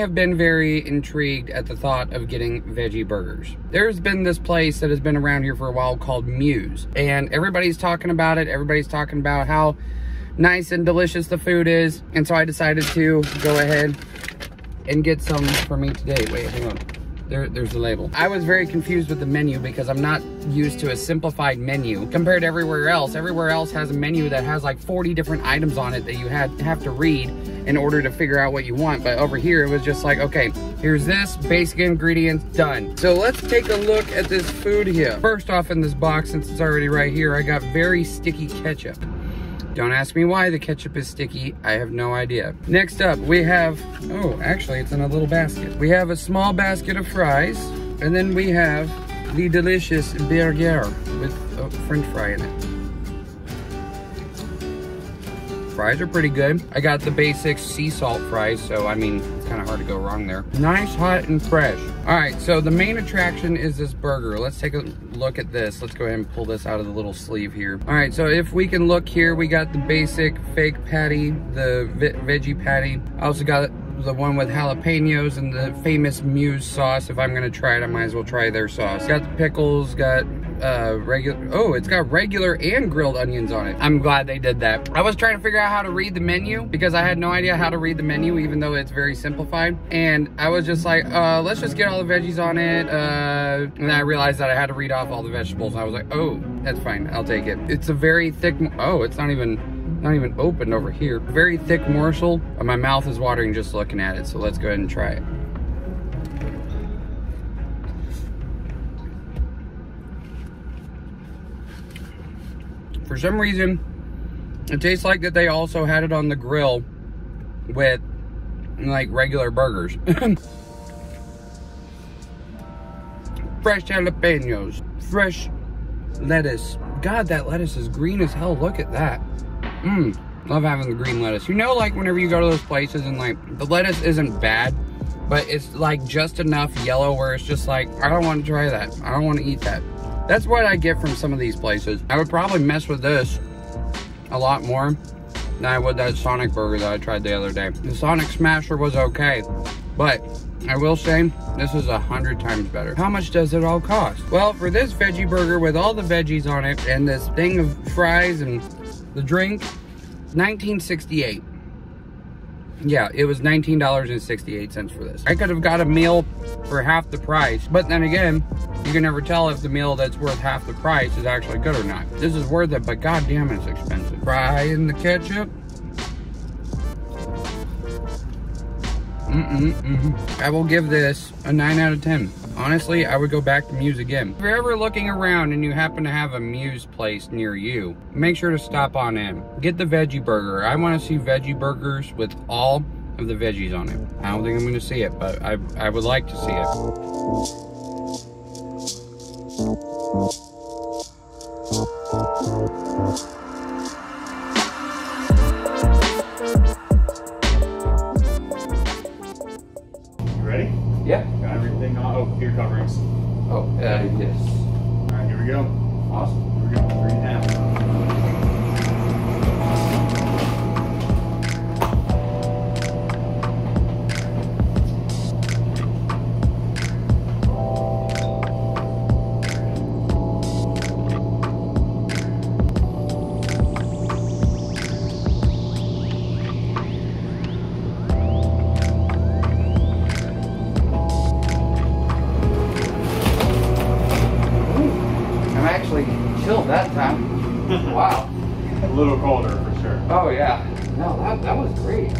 Have been very intrigued at the thought of getting veggie burgers. There's been this place that has been around here for a while called Muse, and everybody's talking about it. Everybody's talking about how nice and delicious the food is, and so I decided to go ahead and get some for me today. Wait, hang on. There, there's the label. I was very confused with the menu because I'm not used to a simplified menu compared to everywhere else. Everywhere else has a menu that has like 40 different items on it that you had have to read in order to figure out what you want. But over here, it was just like, okay, here's this, basic ingredients, done. So let's take a look at this food here. First off in this box, since it's already right here, I got very sticky ketchup. Don't ask me why the ketchup is sticky. I have no idea. Next up, we have, oh, actually it's in a little basket. We have a small basket of fries, and then we have the delicious burger with a french fry in it. Fries are pretty good. I got the basic sea salt fries, so I mean, it's kind of hard to go wrong there. Nice, hot, and fresh. All right, so the main attraction is this burger. Let's take a look at this. Let's go ahead and pull this out of the little sleeve here. All right, so if we can look here, we got the basic fake patty, the veggie patty. I also got the one with jalapenos and the famous Muse sauce. If I'm gonna try it, I might as well try their sauce. Got the pickles, got uh, regular, oh, it's got regular and grilled onions on it. I'm glad they did that. I was trying to figure out how to read the menu because I had no idea how to read the menu, even though it's very simplified. And I was just like, uh, let's just get all the veggies on it. Uh, and I realized that I had to read off all the vegetables. I was like, oh, that's fine, I'll take it. It's a very thick, oh, it's not even, not even opened over here. Very thick morsel. My mouth is watering just looking at it, so let's go ahead and try it. For some reason, it tastes like that they also had it on the grill with like regular burgers. fresh jalapenos, fresh lettuce. God, that lettuce is green as hell. Look at that. Mmm, love having the green lettuce. You know, like whenever you go to those places and like the lettuce isn't bad, but it's like just enough yellow where it's just like, I don't want to try that. I don't want to eat that. That's what I get from some of these places. I would probably mess with this a lot more than I would that Sonic burger that I tried the other day. The Sonic Smasher was okay, but I will say this is a hundred times better. How much does it all cost? Well, for this veggie burger with all the veggies on it and this thing of fries and the drink, 1968. Yeah, it was $19.68 for this. I could have got a meal for half the price, but then again, you can never tell if the meal that's worth half the price is actually good or not. This is worth it, but goddamn, it's expensive. Fry in the ketchup. Mm -mm -mm. I will give this a 9 out of 10. Honestly, I would go back to Muse again. If you're ever looking around and you happen to have a Muse place near you, make sure to stop on in. Get the veggie burger. I want to see veggie burgers with all of the veggies on it. I don't think I'm going to see it, but I, I would like to see it. Ear coverings. Oh, uh, yes. All right, here we go. Awesome. Here we go. Three and a half. Wow. A little colder for sure. Oh yeah. No, that, that was great.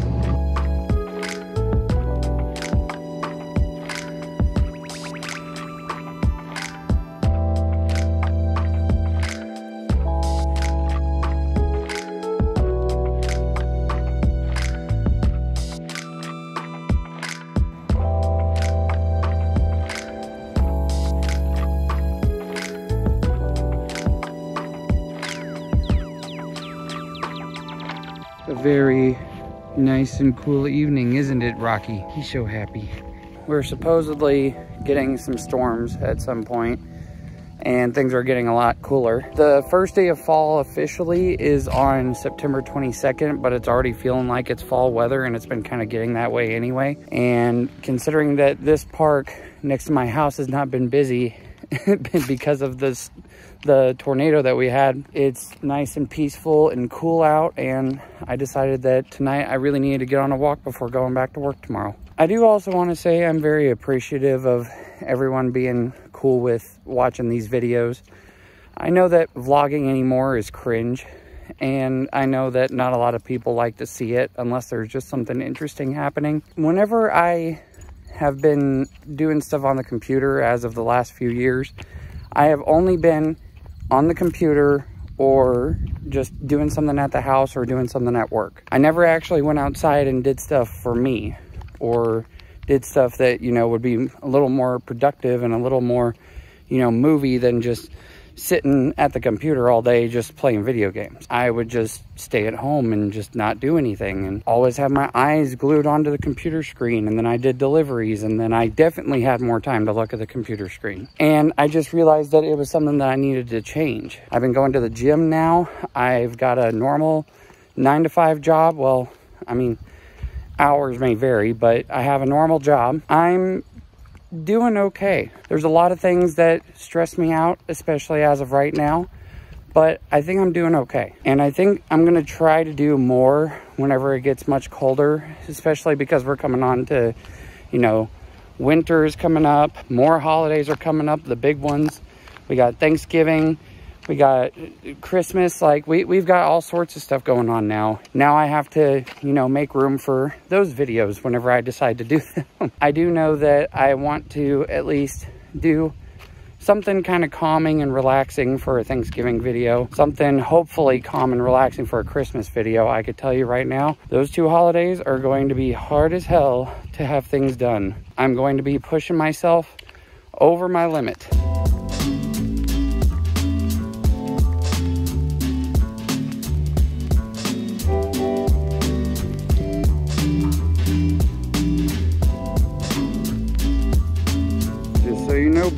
Very nice and cool evening, isn't it, Rocky? He's so happy. We're supposedly getting some storms at some point, and things are getting a lot cooler. The first day of fall officially is on September 22nd, but it's already feeling like it's fall weather and it's been kind of getting that way anyway. And considering that this park next to my house has not been busy because of this the tornado that we had. It's nice and peaceful and cool out and I decided that tonight I really needed to get on a walk before going back to work tomorrow. I do also want to say I'm very appreciative of everyone being cool with watching these videos. I know that vlogging anymore is cringe and I know that not a lot of people like to see it unless there's just something interesting happening. Whenever I have been doing stuff on the computer as of the last few years, I have only been on the computer or just doing something at the house or doing something at work. I never actually went outside and did stuff for me or did stuff that, you know, would be a little more productive and a little more, you know, movie than just sitting at the computer all day just playing video games. I would just stay at home and just not do anything and always have my eyes glued onto the computer screen. And then I did deliveries and then I definitely had more time to look at the computer screen. And I just realized that it was something that I needed to change. I've been going to the gym now. I've got a normal nine to five job. Well, I mean, hours may vary, but I have a normal job. I'm doing okay. There's a lot of things that stress me out, especially as of right now, but I think I'm doing okay. And I think I'm gonna try to do more whenever it gets much colder, especially because we're coming on to, you know, winter is coming up, more holidays are coming up, the big ones. We got Thanksgiving, we got Christmas, like we, we've got all sorts of stuff going on now. Now I have to, you know, make room for those videos whenever I decide to do them. I do know that I want to at least do something kind of calming and relaxing for a Thanksgiving video, something hopefully calm and relaxing for a Christmas video. I could tell you right now, those two holidays are going to be hard as hell to have things done. I'm going to be pushing myself over my limit.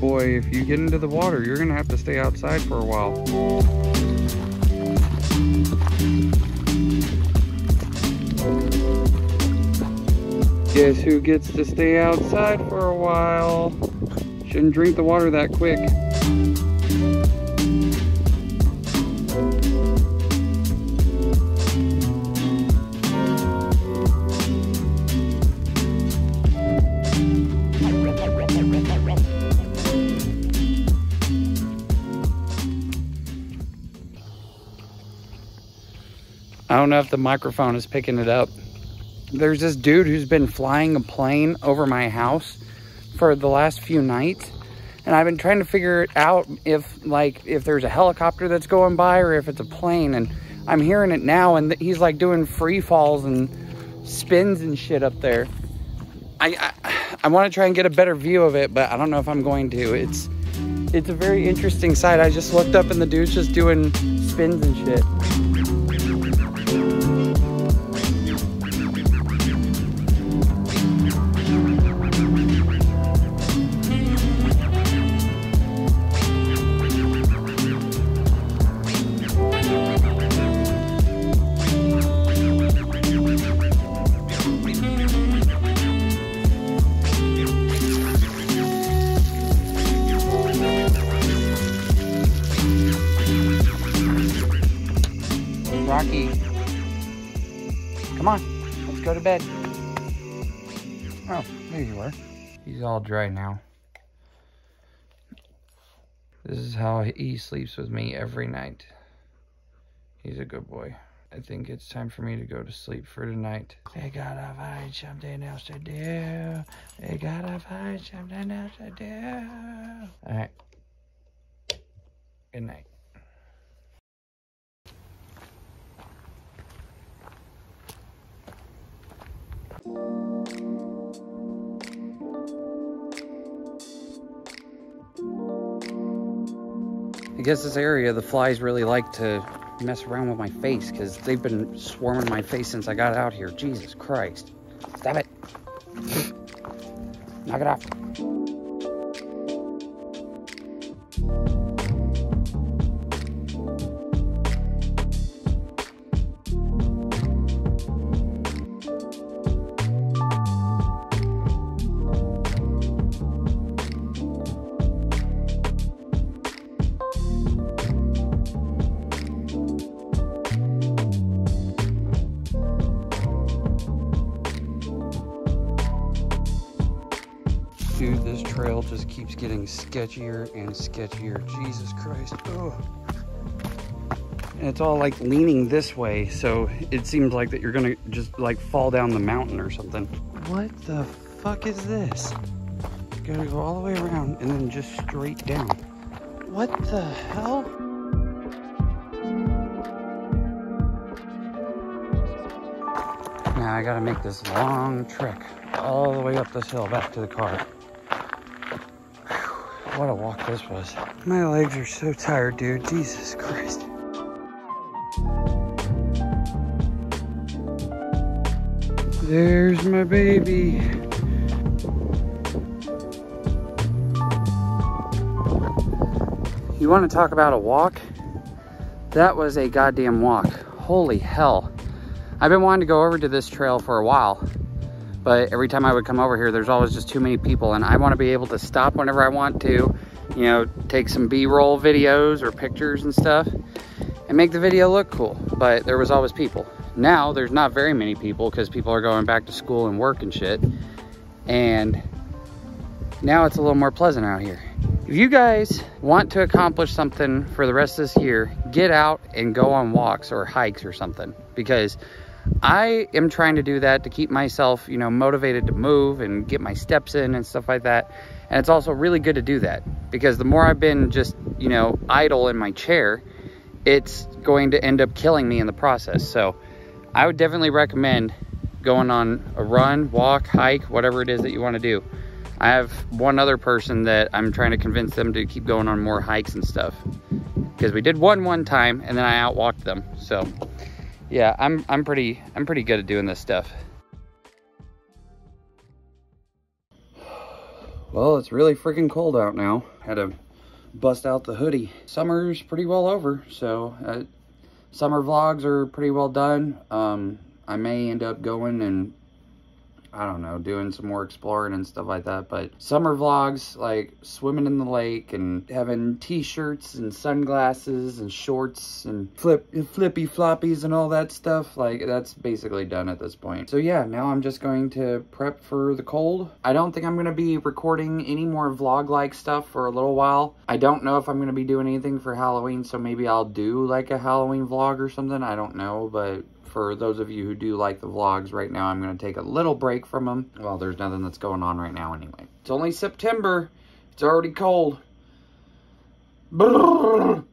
Boy, if you get into the water, you're gonna have to stay outside for a while. Guess who gets to stay outside for a while? Shouldn't drink the water that quick. I don't know if the microphone is picking it up. There's this dude who's been flying a plane over my house for the last few nights. And I've been trying to figure it out if like if there's a helicopter that's going by or if it's a plane. And I'm hearing it now and he's like doing free falls and spins and shit up there. I, I, I want to try and get a better view of it, but I don't know if I'm going to. It's it's a very interesting sight. I just looked up and the dude's just doing spins and shit. He's all dry now. This is how he sleeps with me every night. He's a good boy. I think it's time for me to go to sleep for tonight. I gotta find something else to do. I gotta find something else to do. Alright. Good night. I guess this area, the flies really like to mess around with my face because they've been swarming my face since I got out here. Jesus Christ. Stop it. Knock it off. Trail just keeps getting sketchier and sketchier. Jesus Christ. Oh. And it's all like leaning this way, so it seems like that you're gonna just like fall down the mountain or something. What the fuck is this? gotta go all the way around and then just straight down. What the hell? Now I gotta make this long trek all the way up this hill back to the car. What a walk this was. My legs are so tired, dude. Jesus Christ. There's my baby. You want to talk about a walk? That was a goddamn walk. Holy hell. I've been wanting to go over to this trail for a while, but every time I would come over here, there's always just too many people, and I want to be able to stop whenever I want to, you know, take some B-roll videos or pictures and stuff, and make the video look cool, but there was always people. Now, there's not very many people because people are going back to school and work and shit, and now it's a little more pleasant out here. If you guys want to accomplish something for the rest of this year, get out and go on walks or hikes or something because I am trying to do that to keep myself, you know, motivated to move and get my steps in and stuff like that. And it's also really good to do that because the more I've been just, you know, idle in my chair, it's going to end up killing me in the process. So I would definitely recommend going on a run, walk, hike, whatever it is that you want to do. I have one other person that I'm trying to convince them to keep going on more hikes and stuff. Because we did one one time and then I outwalked them. So yeah, I'm I'm pretty I'm pretty good at doing this stuff. Well, it's really freaking cold out now. Had to bust out the hoodie. Summer's pretty well over, so uh, summer vlogs are pretty well done. Um, I may end up going and I don't know, doing some more exploring and stuff like that. But summer vlogs, like swimming in the lake and having t-shirts and sunglasses and shorts and flip flippy floppies and all that stuff, like that's basically done at this point. So yeah, now I'm just going to prep for the cold. I don't think I'm going to be recording any more vlog-like stuff for a little while. I don't know if I'm going to be doing anything for Halloween, so maybe I'll do like a Halloween vlog or something. I don't know, but for those of you who do like the vlogs right now, I'm going to take a little break from them. Well, there's nothing that's going on right now anyway. It's only September. It's already cold. Brrr.